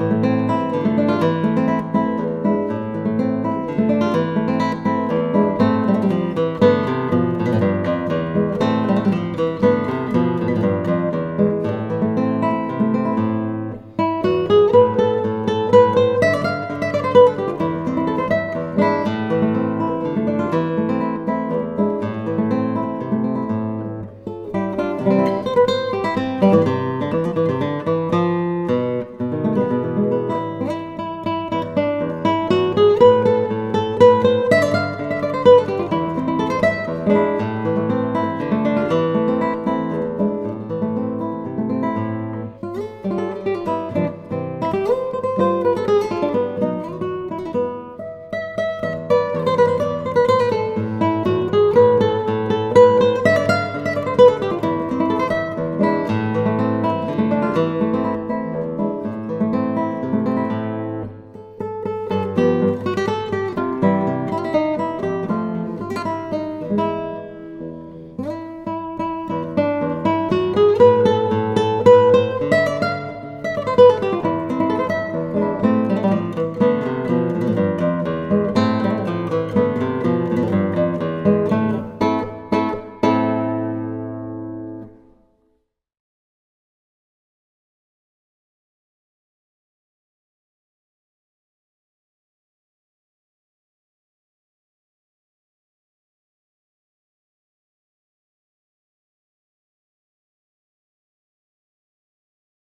Música